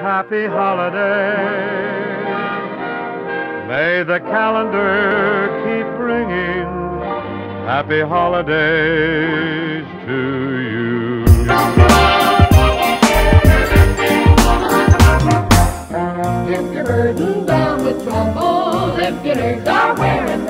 happy holiday. May the calendar keep bringing happy holidays to you. If you're burdened down with trouble, if your nerves are wearing